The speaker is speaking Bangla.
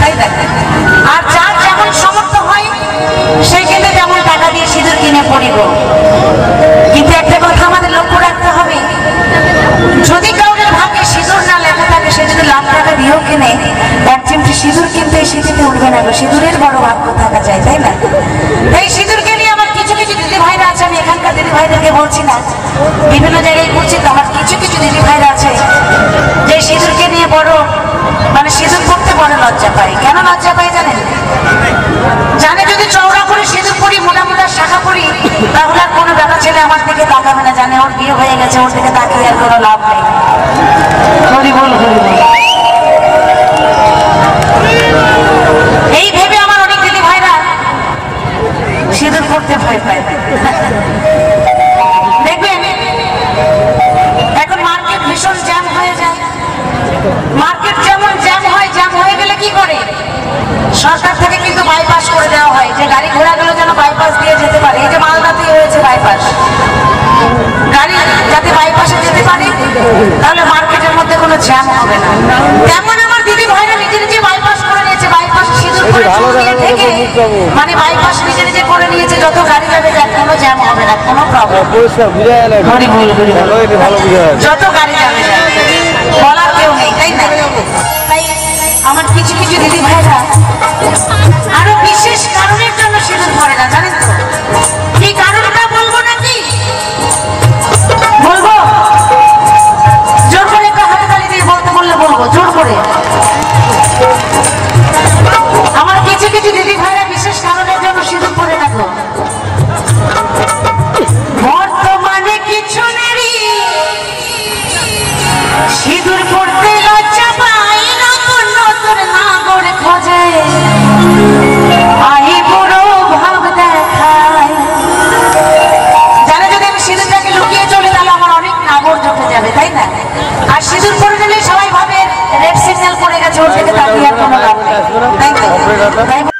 তাই আর যার যেমন সমর্থ হয় কিন্তু তেমন টাকা দিয়ে সিঁদুর কিনে পড়িব। কিন্তু একটা কথা আমাদের লক্ষ্য রাখতে হবে, যদি কাউকে ভাগ্যে সিঁদুর না লেখা থাকে, সে যদি লাখ টাকা দিয়েও কিনে এক চিমটি সিঁদুর কিনতে এই উঠবে না সিঁদুরের বড় ভাগ্য থাকা চাই তাই না? এই সিঁদুরকে নিয়ে আমার কিছু কিছু দিদি ভাইরা আছে, আমি এখানকার দিদি ভাইদেরকে বলছি না, বিভিন্ন জায়গায় ঘুরছি লজ্জা পায়। কেন লজ্জা পায় জানেন? জানে যদি চওড়া করে সিঁদুর পরি মোটা মোটা শাখা পরি তাহলে আর কোনো বেটা ছেলে আমার দিকে তাকাবে না। জানে ওর বিয়ে হয়ে গেছে, ওর দিকে তাকিয়ে আর কোনো লাভ নেই। হরি বল এই ভেবে আমার অনেক দিদি ভাইরা সিঁদুর পড়তে ভয় পায়। দেখবেন এখন মার্কেট ভীষণ জ্যাম হয়ে যায় মার্কেট যেমন জ্যাম হয় জ্যাম হয়ে গেলে কি করে সরকার থেকে কিন্তু বাইপাস করে দেওয়া হয় যে গাড়ি ঘোড়াগুলো যেন বাইপাস দিয়ে যেতে পারে এই যে মালদাতেই হয়েছে বাইপাস গাড়ি যাতে বাইপাসে যেতে পারে তাহলে মার্কেটের মধ্যে কোনো জ্যাম হবে না। তেমন আমার দিদি ভাইরা নিজে নিজে বাইপাস করে নিয়েছে বাইপাস সিঁদুর করে থেকে মানে বাইপাস নিজে নিজে করে নিয়েছে যত গাড়ি যাবে কোনো জ্যাম হবে না কোনো প্রবলেম যত গাড়ি গেল জায়গাটা